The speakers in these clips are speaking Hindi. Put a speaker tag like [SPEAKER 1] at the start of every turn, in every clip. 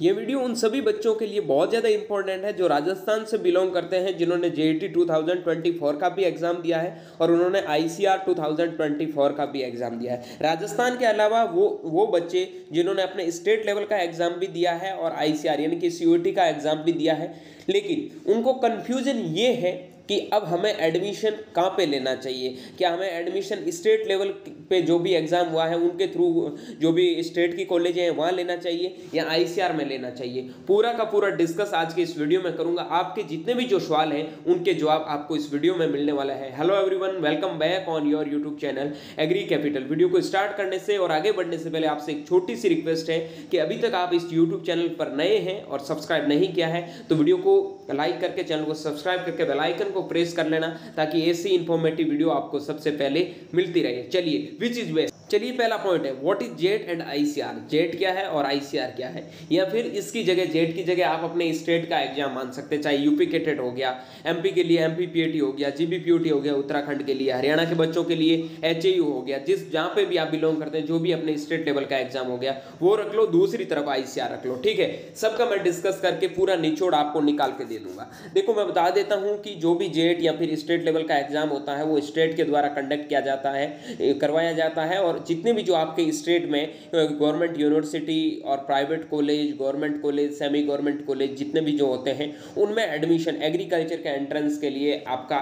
[SPEAKER 1] ये वीडियो उन सभी बच्चों के लिए बहुत ज़्यादा इंपॉर्टेंट है जो राजस्थान से बिलोंग करते हैं, जिन्होंने जे ई 2024 का भी एग्ज़ाम दिया है और उन्होंने आई सी आर का भी एग्ज़ाम दिया है। राजस्थान के अलावा वो वो बच्चे जिन्होंने अपने स्टेट लेवल का एग्ज़ाम भी दिया है और ICR यानी कि सी का एग्ज़ाम भी दिया है। लेकिन उनको कन्फ्यूज़न ये है कि अब हमें एडमिशन कहाँ पे लेना चाहिए? क्या हमें एडमिशन स्टेट लेवल पे जो भी एग्ज़ाम हुआ है, उनके थ्रू जो भी स्टेट की कॉलेज हैं, वहाँ लेना चाहिए या आईसीआर में लेना चाहिए। पूरा का पूरा डिस्कस आज के इस वीडियो में करूँगा। आपके जितने भी जो सवाल हैं, उनके जवाब आपको इस वीडियो में मिलने वाला है। Hello everyone welcome back on your YouTube channel Agri Capital video को स्टार्ट करने से और आगे बढ़ने से पहले आपसे एक छोटी सी रिक्वेस्ट है कि अभी तक आप इस यूट्यूब चैनल पर नए हैं और सब्सक्राइब नहीं किया है तो वीडियो को लाइक करके चैनल को सब्सक्राइब करके बेलाइकन को प्रेस कर लेना, ताकि ऐसी इंफॉर्मेटिव वीडियो आपको सबसे पहले मिलती रहे। चलिए which is best? चलिए पहला पॉइंट है what is JET and ICAR JET क्या है और आईसीआर क्या है? या फिर इसकी जगह जेट की जगह आप अपने स्टेट का एग्ज़ाम मान सकते हैं, चाहे यूपी के टेट हो गया एमपी के लिए एमपी पीएटी हो गया जीबीपीयूटी हो गया, उत्तराखंड के लिए, हरियाणा के बच्चों के लिए एच हो गया, जिस, जहाँ पे भी आप बिलोंग करते हैं, जो भी अपने स्टेट लेवल का एग्ज़ाम हो गया, वो रख लो, दूसरी तरफ़ आईसीआर रख लो, ठीक है? सबका मैं डिस्कस करके पूरा निचोड़ आपको निकाल के दे दूँगा। देखो, मैं बता देता हूँ कि जो भी जेट या फिर स्टेट लेवल का एग्ज़ाम होता है, वो स्टेट के द्वारा कंडक्ट किया जाता है करवाया जाता है और जितने भी जो आपके स्टेट में गवर्नमेंट यूनिवर्सिटी और private college, government college, semi government college जितने भी जो होते हैं, उनमें एडमिशन एग्रीकल्चर के एंट्रेंस के लिए आपका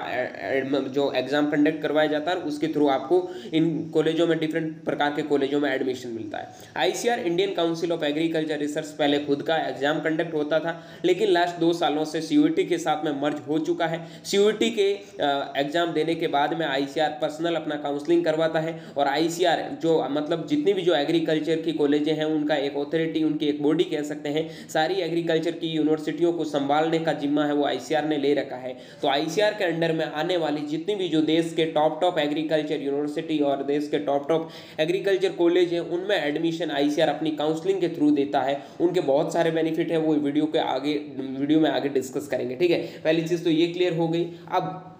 [SPEAKER 1] जो एग्ज़ाम कंडक्ट करवाया जाता है उसके थ्रू आपको इन कॉलेजों में डिफरेंट प्रकार के कॉलेजों में एडमिशन मिलता है। ICAR Indian council of agriculture research पहले खुद का एग्ज़ाम कंडक्ट होता था, लेकिन लास्ट दो सालों से सी के साथ में मर्ज हो चुका है। सी के एग्ज़ाम देने के बाद में आईसीआर पर्सनल अपना काउंसलिंग करवाता है और आईसीआर जो मतलब जितनी भी जो एग्रीकल्चर की कॉलेजें हैं, उनका एक ऑथोरिटी उनकी एक बॉडी कह सकते हैं। सारी एग्रीकल्चर की यूनिवर्सिटियों को संभालने का जिम्मा है, वो आईसीआर ने ले रखा है। तो आईसीआर के अंडर में आने वाली जितनी भी जो देश के टॉप टॉप एग्रीकल्चर यूनिवर्सिटी और देश के टॉप टॉप एग्रीकल्चर कॉलेज हैं, उनमें एडमिशन आईसीआर अपनी काउंसलिंग के थ्रू देता है। उनके बहुत सारे बेनिफिट है, वो वीडियो के आगे वीडियो में आगे डिस्कस करेंगे, ठीक है? पहली चीज़ तो ये क्लियर हो गई। अब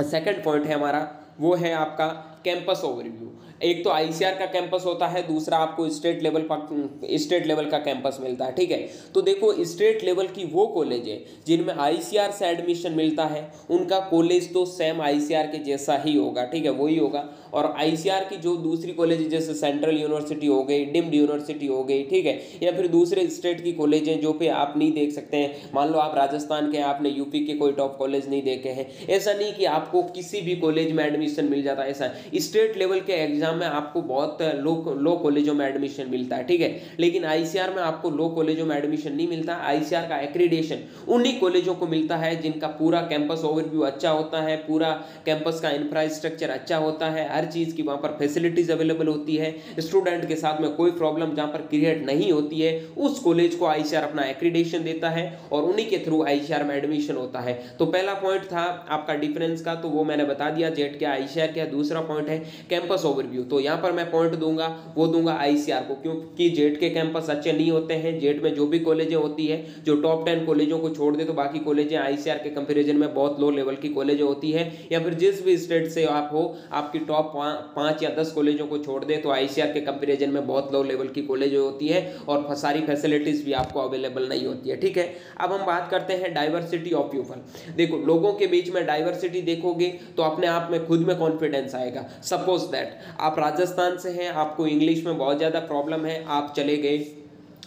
[SPEAKER 1] सेकंड पॉइंट है हमारा, वो है आपका कैंपस ओवरव्यू एक तो आईसीआर का कैंपस होता है, दूसरा आपको स्टेट लेवल पर स्टेट लेवल का कैंपस मिलता है, ठीक है? तो देखो स्टेट लेवल की वो कॉलेज है जिनमें आईसीआर से एडमिशन मिलता है, उनका कॉलेज तो सेम आईसीआर के जैसा ही होगा, ठीक है? वही होगा। और आईसीआर की जो दूसरी कॉलेज जैसे सेंट्रल यूनिवर्सिटी हो गई डिम्ड यूनिवर्सिटी हो गई, ठीक है? या फिर दूसरे स्टेट की कॉलेज हैं जो पे आप नहीं देख सकते हैं। मान लो आप राजस्थान के आपने यूपी के कोई टॉप कॉलेज नहीं देखे हैं। ऐसा नहीं कि आपको किसी भी कॉलेज में एडमिशन मिल जाता, ऐसा स्टेट लेवल के एग्ज़ाम में आपको बहुत लो लो कॉलेजों में एडमिशन मिलता है, ठीक है? लेकिन आईसीआर में आपको लो कॉलेजों में एडमिशन नहीं मिलता। आईसीआर का एक्रीडेशन उन्हीं कॉलेजों को मिलता है जिनका पूरा कैंपस ओवरव्यू अच्छा होता है, पूरा कैंपस का इंफ्रास्ट्रक्चर अच्छा होता है, हर चीज़ की वहाँ पर फैसिलिटीज़ अवेलेबल होती है। स्टूडेंट के साथ में कोई प्रॉब्लम जहाँ पर क्रिएट नहीं होती है, उस कॉलेज को आईसीआर अपना एक्रीडेशन देता है और उन्हीं के थ्रू आईसीआर में एडमिशन होता है। तो पहला पॉइंट था आपका डिफरेंस का तो वो मैंने बता दिया जेट क्या आईसीआर क्या दूसरा पॉइंट है कैंपस ओवरव्यू तो यहाँ पर मैं पॉइंट दूँगा, वो दूँगा आईसीआर को, क्योंकि जेट के कैंपस अच्छे नहीं होते हैं। जेट में जो भी कॉलेजें होती है, जो टॉप टेन कॉलेजों को छोड़ दे तो बाकी कॉलेजें आईसीआर के कंपेरिजन में बहुत लो लेवल की कॉलेजें होती है। या फिर जिस भी स्टेट से आप हो, आपकी टॉप पाँच या दस कॉलेजों को छोड़ दे तो आईसीआर के कंपेरिजन में बहुत लो लेवल की कॉलेजें होती है और सारी फैसिलिटीज़ भी आपको अवेलेबल नहीं होती है। ठीक है? अब हम बात करते हैं डाइवर्सिटी ऑफ़ पीपल देखो, लोगों के बीच में डाइवर्सिटी देखोगे तो अपने आप में खुद में कॉन्फिडेंस आएगा। सपोज़ दैट आप राजस्थान से हैं, आपको इंग्लिश में बहुत ज़्यादा प्रॉब्लम है, आप चले गए,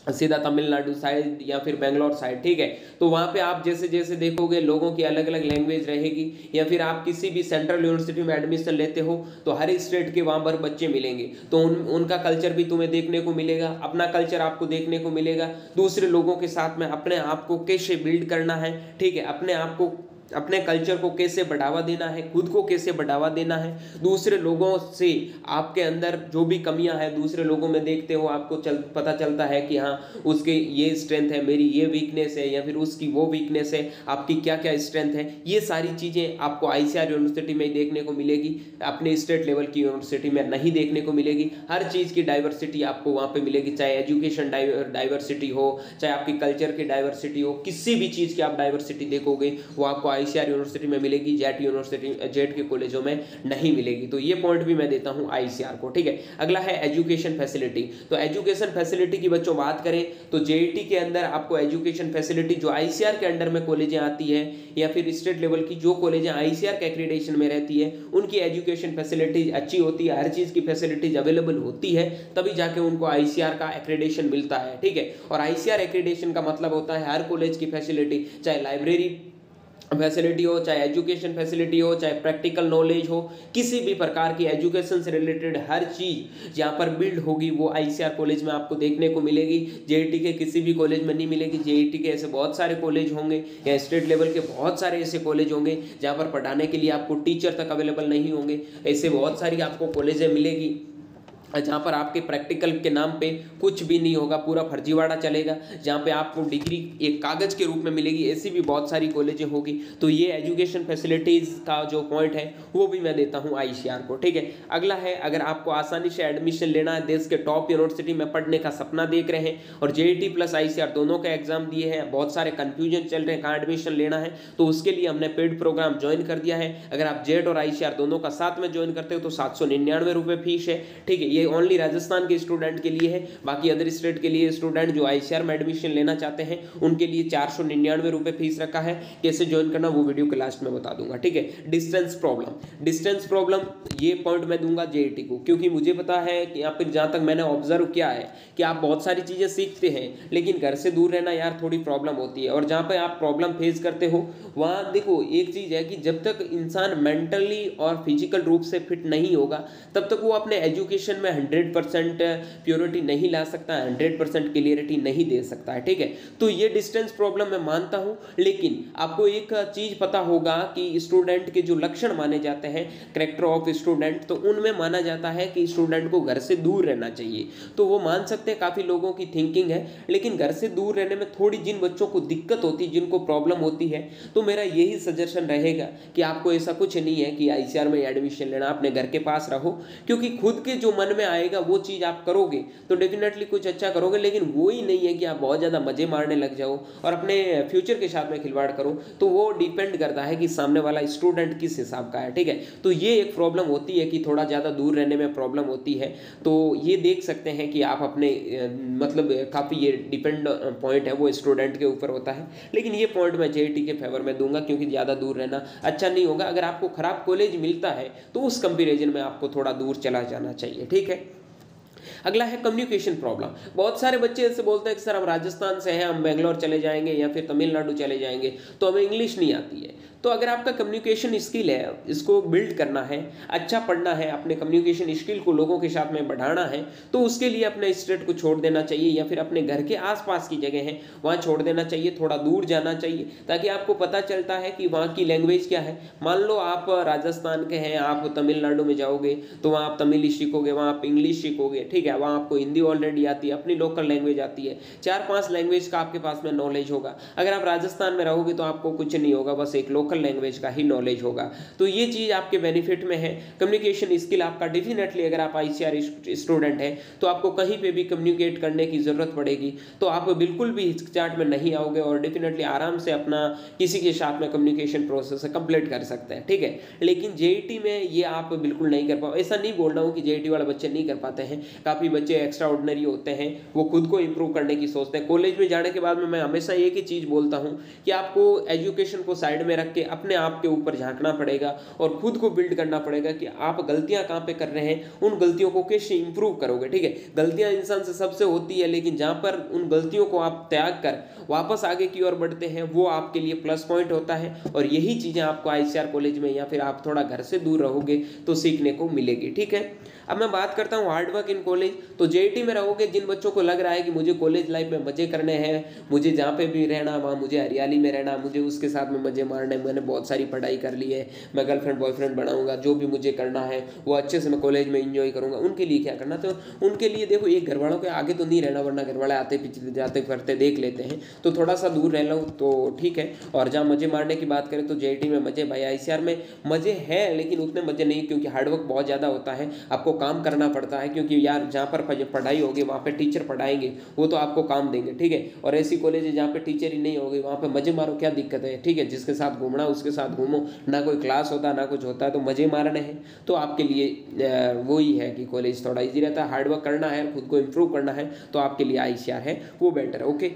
[SPEAKER 1] सीधा तमिलनाडु साइड या फिर बेंगलोर साइड ठीक है? तो वहाँ पे आप जैसे जैसे देखोगे, लोगों की अलग अलग लैंग्वेज रहेगी, या फिर आप किसी भी सेंट्रल यूनिवर्सिटी में एडमिशन लेते हो तो हर स्टेट के वहाँ पर बच्चे मिलेंगे। तो उन, उनका कल्चर भी तुम्हें देखने को मिलेगा, अपना कल्चर आपको देखने को मिलेगा। दूसरे लोगों के साथ में अपने आप को कैसे बिल्ड करना है, ठीक है? अपने आप को अपने कल्चर को कैसे बढ़ावा देना है, खुद को कैसे बढ़ावा देना है, दूसरे लोगों से आपके अंदर जो भी कमियाँ हैं, दूसरे लोगों में देखते हो, आपको चल, पता चलता है कि हाँ उसके ये स्ट्रेंथ है, मेरी ये वीकनेस है, या फिर उसकी वो वीकनेस है, आपकी क्या क्या स्ट्रेंथ है, ये सारी चीज़ें आपको आईसीआर यूनिवर्सिटी में देखने को मिलेगी, अपने स्टेट लेवल की यूनिवर्सिटी में नहीं देखने को मिलेगी, हर चीज़ की डाइवर्सिटी आपको वहाँ पर मिलेगी, चाहे एजुकेशन डाइवर्सिटी हो, चाहे आपकी कल्चर की डाइवर्सिटी हो, किसी भी चीज़ की आप डाइवर्सिटी देखोगे, वो आपको आईसीआर यूनिवर्सिटी में मिलेगी, जेट यूनिवर्सिटी, जेट के कॉलेजों में नहीं मिलेगी। तो ये पॉइंट भी मैं देता हूँ आई को, ठीक है? अगला है एजुकेशन फैसिलिटी तो एजुकेशन फैसिलिटी की बच्चों, बात करें तो जे के अंदर आपको एजुकेशन फैसिलिटी जो आईसीआर के अंडर में कॉलेजें आती है, या फिर स्टेट लेवल की जो कॉलेजें आई के एक्रीडेशन में रहती है, उनकी एजुकेशन फैसिलिटीज़ अच्छी होती है, हर चीज़ की फैसिलिटीज़ अवेलेबल होती है, तभी जाके उनको आई का एक्रीडेशन मिलता है, ठीक है? और आई एक्रीडेशन का मतलब होता है हर कॉलेज की फैसिलिटी चाहे लाइब्रेरी फैसिलिटी हो, चाहे एजुकेशन फैसिलिटी हो, चाहे प्रैक्टिकल नॉलेज हो, किसी भी प्रकार की एजुकेशन से रिलेटेड हर चीज़ यहाँ पर बिल्ड होगी, वो आईसीआर कॉलेज में आपको देखने को मिलेगी। जेईटी के किसी भी कॉलेज में नहीं मिलेगी। जेईटी के ऐसे बहुत सारे कॉलेज होंगे, या स्टेट लेवल के बहुत सारे ऐसे कॉलेज होंगे, जहाँ पर पढ़ाने के लिए आपको टीचर तक अवेलेबल नहीं होंगे। ऐसे बहुत सारी आपको कॉलेजें मिलेगी। जहाँ पर आपके प्रैक्टिकल के नाम पे कुछ भी नहीं होगा, पूरा फर्जीवाड़ा चलेगा, जहाँ पे आपको डिग्री एक कागज़ के रूप में मिलेगी, ऐसी भी बहुत सारी कॉलेजें होगी। तो ये एजुकेशन फैसिलिटीज़ का जो पॉइंट है, वो भी मैं देता हूँ आईसीआर को, ठीक है? अगला है, अगर आपको आसानी से एडमिशन लेना है, देश के टॉप यूनिवर्सिटी में पढ़ने का सपना देख रहे हैं और जे प्लस आईसीआर दोनों का एग्ज़ाम दिए हैं, बहुत सारे कन्फ्यूज़न चल रहे हैं, कहाँ एडमिशन लेना है तो उसके लिए हमने पेड प्रोग्राम ज्वाइन कर दिया है। अगर आप जेड और आईसीआर दोनों का साथ में ज्वाइन करते हो तो सात सौ फ़ीस है, ठीक है? ये ओनली राजस्थान के स्टूडेंट के लिए है। बाकी अदर स्टेट के लिए स्टूडेंट जो आई में एडमिशन लेना चाहते हैं, उनके लिए चार सौ निन्यानवे रुपये फ़ीस रखा है। कैसे ज्वाइन करना, वो वीडियो के लास्ट में बता दूँगा, ठीक है? डिस्टेंस प्रॉब्लम डिस्टेंस प्रॉब्लम ये पॉइंट मैं दूँगा जे को, क्योंकि मुझे पता है कि या फिर जहाँ तक मैंने ऑब्ज़र्व किया है कि आप बहुत सारी चीज़ें सीखते हैं, लेकिन घर से दूर रहना यार थोड़ी प्रॉब्लम होती है। और जहाँ पर आप प्रॉब्लम फेस करते हो, वहाँ देखो, एक चीज़ है कि जब तक इंसान मेंटली और फ़िज़िकल रूप से फिट नहीं होगा, तब तक वो अपने एजुकेशन में हंड्रेड परसेंट प्योरिटी नहीं ला सकता, हंड्रेड परसेंट क्लियरिटी नहीं दे सकता है, ठीक है? तो ये डिस्टेंस प्रॉब्लम मैं मानता हूँ, लेकिन आपको एक चीज़ पता होगा कि स्टूडेंट के जो लक्षण माने जाते हैं करेक्टर ऑफ़ स्टूडेंट तो उनमें माना जाता है कि स्टूडेंट को घर से दूर रहना चाहिए। तो वो मान सकते हैं, काफ़ी लोगों की थिंकिंग है, लेकिन घर से दूर रहने में थोड़ी जिन बच्चों को दिक्कत होती है जिनको प्रॉब्लम होती है तो मेरा यही सजेशन रहेगा कि आपको ऐसा कुछ नहीं है कि आईसीआर में एडमिशन लेना, अपने घर के पास रहो, क्योंकि खुद के जो मन में आएगा, वो चीज़ आप करोगे तो डेफिनेटली कुछ अच्छा करोगे, लेकिन वो ही नहीं है कि आप बहुत ज़्यादा मज़े मारने लग जाओ और अपने फ्यूचर के साथ में खिलवाड़ करो तो वो डिपेंड करता है कि सामने वाला स्टूडेंट किस हिसाब का है, ठीक है? तो ये एक प्रॉब्लम होती है कि थोड़ा ज़्यादा दूर रहने में प्रॉब्लम होती है तो ये देख सकते हैं कि आप अपने मतलब काफ़ी ये डिपेंड पॉइंट है, वो स्टूडेंट के ऊपर होता है, लेकिन ये पॉइंट मैं जे के फेवर में दूँगा, क्योंकि ज़्यादा दूर रहना अच्छा नहीं होगा। अगर आपको ख़राब कॉलेज मिलता है तो उस कंपेरिजन में आपको थोड़ा दूर चला जाना चाहिए, ठीक है? अगला है कम्युनिकेशन प्रॉब्लम बहुत सारे बच्चे ऐसे बोलते हैं कि, सर, हम राजस्थान से हैं, हम बेंगलोर चले जाएँगे या फिर तमिलनाडु चले जाएँगे। तो हमें इंग्लिश नहीं आती है। तो अगर आपका कम्युनिकेशन स्किल है, इसको बिल्ड करना है अच्छा पढ़ना है अपने कम्युनिकेशन स्किल को लोगों के साथ में बढ़ाना है तो उसके लिए अपने स्टेट को छोड़ देना चाहिए या फिर अपने घर के आसपास की जगह है, वहाँ छोड़ देना चाहिए, थोड़ा दूर जाना चाहिए, ताकि आपको पता चलता है कि वहाँ की लैंग्वेज क्या है। मान लो आप राजस्थान के हैं, आप तमिलनाडु में जाओगे तो वहाँ आप तमिल सीखोगे, वहाँ आप इंग्लिश सीखोगे, ठीक है, वहाँ आपको हिंदी ऑलरेडी आती है, अपनी लोकल लैंग्वेज आती है। चार पाँच लैंग्वेज का आपके पास में नॉलेज होगा। अगर आप राजस्थान में रहोगे तो आपको कुछ नहीं होगा, बस एक लोकल लोकल लैंग्वेज का ही नॉलेज होगा। तो ये चीज़ आपके बेनिफिट में है। कम्युनिकेशन स्किल आपका डेफिनेटली अगर आप आईसीआर स्टूडेंट है तो आपको कहीं पर भी कम्युनिकेट करने की ज़रूरत पड़ेगी। तो आप बिल्कुल भी हिचकिचाहट में नहीं आओगे और डेफिनेटली आराम से अपना किसी के साथ में कम्युनिकेशन प्रोसेस कंप्लीट कर सकते हैं, ठीक है? लेकिन जे में ये आप बिल्कुल नहीं कर पाओ। ऐसा नहीं बोल रहा हूँ कि जे वाले बच्चे नहीं कर पाते हैं। काफ़ी बच्चे एक्स्ट्रा ऑर्डनरी होते हैं। वो खुद को इंप्रूव करने की सोचते हैं। कॉलेज में जाने के बाद में मैं हमेशा एक ही चीज़ बोलता हूँ कि आपको एजुकेशन को साइड में रख के अपने आप के ऊपर झांकना पड़ेगा और खुद को बिल्ड करना पड़ेगा कि आप गलतियाँ कहाँ पे कर रहे हैं, उन गलतियों को कैसे इंप्रूव करोगे, ठीक है? गलतियाँ इंसान से सबसे होती है, लेकिन जहाँ पर उन गलतियों को आप त्याग कर वापस आगे की ओर बढ़ते हैं, वो आपके लिए प्लस पॉइंट होता है और यही चीज़ें आपको आई कॉलेज में या फिर आप थोड़ा घर से दूर रहोगे तो सीखने को मिलेगी, ठीक है? अब मैं बात करता हूँ हार्डवर्क इन कॉलेज तो जेटी में रहोगे, जिन बच्चों को लग रहा है कि मुझे कॉलेज लाइफ में मज़े करने हैं, मुझे जहाँ पे भी रहना, वहाँ मुझे हरियाली में रहना, मुझे उसके साथ में मज़े मारने मैंने बहुत सारी पढ़ाई कर ली है, मैं गर्लफ्रेंड बॉयफ्रेंड बनाऊँगा, जो भी मुझे करना है, वो अच्छे से मैं कॉलेज में इंजॉय करूँगा, उनके लिए क्या करना? तो उनके लिए देखो, एक घर वालों के आगे तो नहीं रहना, वरना घर वाले आते पीछे जाते करते देख लेते हैं। तो थोड़ा सा दूर रह लो तो ठीक है। और जहाँ मज़े मारने की बात करें तो जेआईटी में मज़े, भाई आई में मज़े हैं, लेकिन उतने मज़े नहीं, क्योंकि हार्डवर्क बहुत ज़्यादा होता है, आपको काम करना पड़ता है, क्योंकि यार जहाँ पर पढ़ाई होगी, वहाँ पर टीचर पढ़ाएँगे, वो तो आपको काम देंगे, ठीक है? और ऐसी कॉलेज जहाँ पर टीचर ही नहीं होगी, वहाँ पर मज़े मारो, क्या दिक्कत है? ठीक है, जिसके साथ घूमना घूमना उसके साथ घूमो, ना कोई क्लास होता, ना कुछ होता तो मज़े मारने हैं। तो आपके लिए वो ही है कि कॉलेज थोड़ा ईजी रहता है हार्डवर्क करना है, खुद को इम्प्रूव करना है तो आपके लिए आईसीआर है, वो बेटर है ओके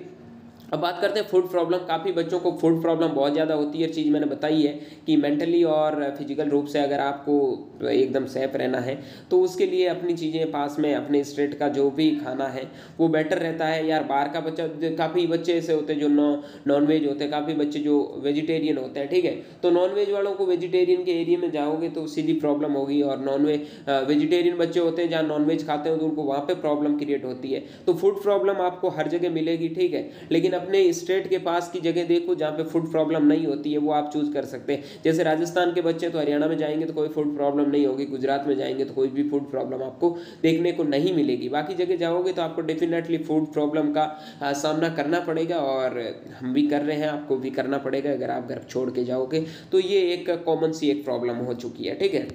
[SPEAKER 1] अब बात करते हैं फ़ूड प्रॉब्लम काफ़ी बच्चों को फ़ूड प्रॉब्लम बहुत ज़्यादा होती है। चीज़ मैंने बताई है कि मेंटली और फ़िज़िकल रूप से अगर आपको एकदम सेफ़ रहना है तो उसके लिए अपनी चीज़ें पास में, अपने स्टेट का जो भी खाना है, वो बेटर रहता है। यार बाहर का बच्चा, काफ़ी बच्चे ऐसे होते हैं जो नॉ नॉन वेज होते हैं, काफ़ी बच्चे जो वेजिटेरियन होते हैं, ठीक है? तो नॉन वेज वालों को वेजिटेरियन के एरिया में जाओगे तो सीधी प्रॉब्लम होगी। और नॉन वेज वेजिटेरियन बच्चे होते हैं, जहाँ नॉन वेज खाते हैं तो उनको वहाँ पर प्रॉब्लम क्रिएट होती है। तो फ़ूड प्रॉब्लम आपको हर जगह मिलेगी, ठीक है? लेकिन अपने स्टेट के पास की जगह देखो जहाँ पे फ़ूड प्रॉब्लम नहीं होती है, वो आप चूज़ कर सकते हैं। जैसे राजस्थान के बच्चे तो हरियाणा में जाएँगे तो कोई फ़ूड प्रॉब्लम नहीं होगी, गुजरात में जाएँगे तो कोई भी फ़ूड प्रॉब्लम आपको देखने को नहीं मिलेगी। बाकी जगह जाओगे तो आपको डेफिनेटली फ़ूड प्रॉब्लम का सामना करना पड़ेगा और हम भी कर रहे हैं, आपको भी करना पड़ेगा अगर आप घर छोड़ के जाओगे। तो ये एक कॉमन सी एक प्रॉब्लम हो चुकी है, ठीक है?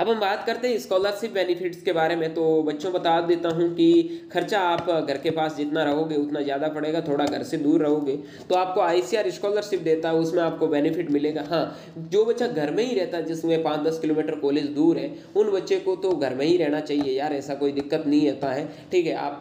[SPEAKER 1] अब हम बात करते हैं स्कॉलरशिप बेनिफिट्स के बारे में। तो बच्चों, बता देता हूँ कि खर्चा आप घर के पास जितना रहोगे, उतना ज़्यादा पड़ेगा, थोड़ा घर से दूर रहोगे। तो आपको आईसीआर स्कॉलरशिप देता है, उसमें आपको बेनिफिट मिलेगा। हाँ जो बच्चा घर में ही रहता है, जिसमें पाँच दस किलोमीटर कॉलेज दूर है, उन बच्चे को तो घर में ही रहना चाहिए यार, ऐसा कोई दिक्कत नहीं होता है। ठीक है, आप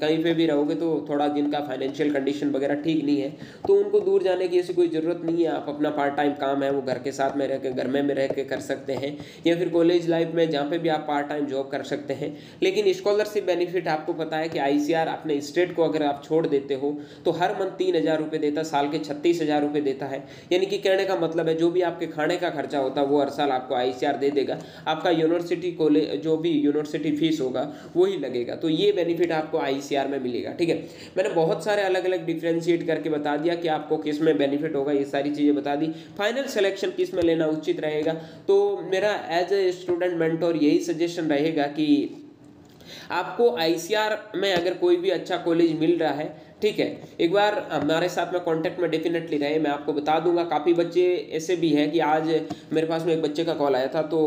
[SPEAKER 1] कहीं पर भी रहोगे तो थोड़ा जिनका फाइनेंशियल कंडीशन वगैरह ठीक नहीं है। तो उनको दूर जाने की ऐसी कोई ज़रूरत नहीं है, आप अपना पार्ट टाइम काम है, वो घर के साथ में रह के, घर में रह के कर सकते हैं। या फिर कॉलेज लाइफ में जहाँ पे भी आप पार्ट टाइम जॉब कर सकते हैं, लेकिन स्कॉलरशिप बेनिफिट आपको पता है कि आईसीआर अपने स्टेट को अगर आप छोड़ देते हो तो हर मंथ तीन हज़ार रुपये देता, साल के छत्तीस हज़ार रुपये देता है। यानी कि कहने का मतलब है, जो भी आपके खाने का खर्चा होता है वो हर साल आपको आईसीआर दे देगा। आपका यूनिवर्सिटी कॉलेज जो भी यूनिवर्सिटी फ़ीस होगा वही लगेगा। तो ये बेनिफिट आपको आईसीआर में मिलेगा, ठीक है? मैंने बहुत सारे अलग अलग डिफ्रेंशिएट करके बता दिया कि आपको किसमें बेनिफिट होगा, ये सारी चीज़ें बता दी। फाइनल सिलेक्शन किसमें लेना उचित रहेगा? तो मेरा एज ए स्टूडेंट मेंटोर यही सजेशन रहेगा कि आपको आईसीआर में अगर कोई भी अच्छा कॉलेज मिल रहा है ठीक है, एक बार हमारे साथ में कांटेक्ट में डेफिनेटली रहे, मैं आपको बता दूँगा। काफ़ी बच्चे ऐसे भी हैं कि आज मेरे पास में एक बच्चे का कॉल आया था तो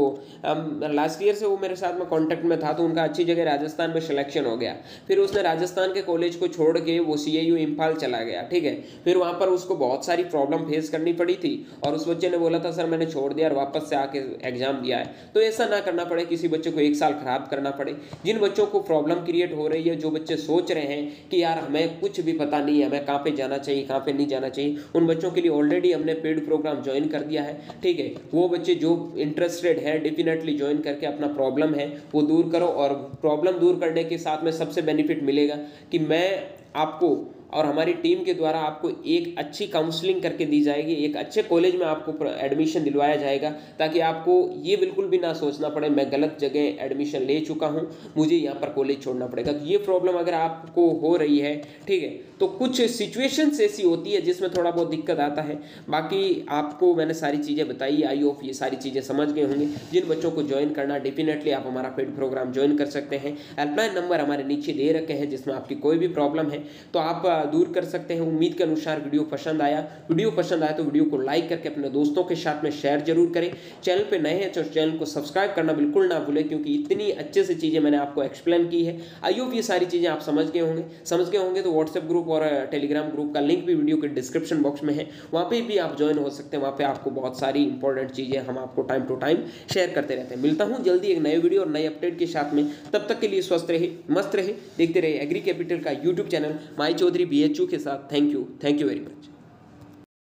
[SPEAKER 1] लास्ट ईयर से वो मेरे साथ में कांटेक्ट में था तो उनका अच्छी जगह राजस्थान में सिलेक्शन हो गया। फिर उसने राजस्थान के कॉलेज को छोड़ के वो सी इम्फाल चला गया, ठीक है। फिर वहाँ पर उसको बहुत सारी प्रॉब्लम फेस करनी पड़ी थी, और उस बच्चे ने बोला था, सर, मैंने छोड़ दिया और वापस से आके एग्ज़ाम दिया है। तो ऐसा ना करना पड़े, किसी बच्चे को एक साल खराब करना पड़े। जिन बच्चों को प्रॉब्लम क्रिएट हो रही है, जो बच्चे सोच रहे हैं कि यार, हमें कुछ भी पता नहीं है, हमें कहाँ पे जाना चाहिए, कहाँ पे नहीं जाना चाहिए। उन बच्चों के लिए ऑलरेडी हमने पेड प्रोग्राम ज्वाइन कर दिया है, ठीक है? वो बच्चे जो इंटरेस्टेड है डेफिनेटली ज्वाइन करके अपना प्रॉब्लम है, वो दूर करो और प्रॉब्लम दूर करने के साथ में सबसे बेनिफिट मिलेगा कि मैं आपको और हमारी टीम के द्वारा आपको एक अच्छी काउंसलिंग करके दी जाएगी, एक अच्छे कॉलेज में आपको एडमिशन दिलवाया जाएगा, ताकि आपको ये बिल्कुल भी ना सोचना पड़े, मैं गलत जगह एडमिशन ले चुका हूँ, मुझे यहाँ पर कॉलेज छोड़ना पड़ेगा। ये प्रॉब्लम अगर आपको हो रही है, ठीक है तो कुछ सिचुएशंस ऐसी होती है जिसमें थोड़ा बहुत दिक्कत आता है। बाकी आपको मैंने सारी चीज़ें बताई आई होप ये सारी चीज़ें समझ गए होंगे। जिन बच्चों को ज्वाइन करना डेफिनेटली आप हमारा पेड प्रोग्राम ज्वाइन कर सकते हैं। हेल्पलाइन नंबर हमारे नीचे दे रखे हैं, जिसमें आपकी कोई भी प्रॉब्लम है तो आप दूर कर सकते हैं। उम्मीद के अनुसार वीडियो पसंद आया। वीडियो पसंद आया तो वीडियो को लाइक करके अपने दोस्तों के साथ में शेयर ज़रूर करें। चैनल पर नए हैं तो चैनल को सब्सक्राइब करना बिल्कुल ना भूलें, क्योंकि इतनी अच्छे से चीज़ें मैंने आपको एक्सप्लेन की है। आई होप ये सारी चीज़ें आप समझ गए होंगे। समझ गए होंगे तो व्हाट्सएप ग्रुप और टेलीग्राम ग्रुप का लिंक भी वीडियो के डिस्क्रिप्शन बॉक्स में है। वहाँ पर भी आप ज्वाइन हो सकते हैं। वहाँ पर आपको बहुत सारी इंपॉर्टेंट चीज़ें हम आपको टाइम टू टाइम शेयर करते रहते हैं। मिलता हूँ जल्दी एक नए वीडियो और नए अपडेट के साथ में। तब तक के लिए स्वस्थ रहे, मस्त रहे, देखते रहे एग्री कैपिटल का YouTube channel my Chaudhary BHU के साथ. Thank you thank you very much